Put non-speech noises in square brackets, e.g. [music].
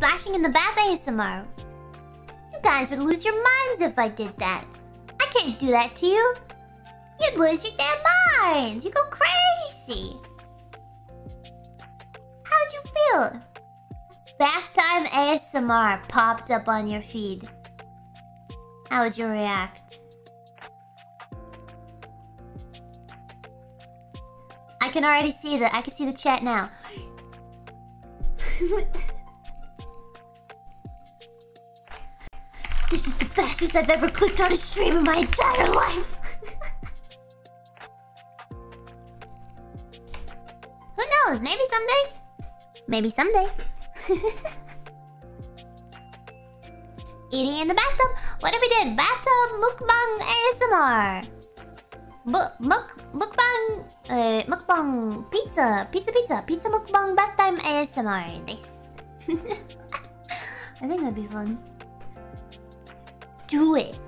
splashing in the bath ASMR. You guys would lose your minds if I did that. I can't do that to you. You'd lose your damn minds. You go crazy. How'd you feel? Bath time ASMR popped up on your feed. How would you react? I can already see that. I can see the chat now. [laughs] this is the fastest I've ever clicked on a stream in my entire life. [laughs] Who knows? Maybe someday. Maybe someday. [laughs] Eating in the bathtub. What if we did bathtub mukbang ASMR? Muk muk mukbang uh, mukbang pizza pizza pizza pizza mukbang bath time ASMR. This. [laughs] I think that'd be fun. Do it.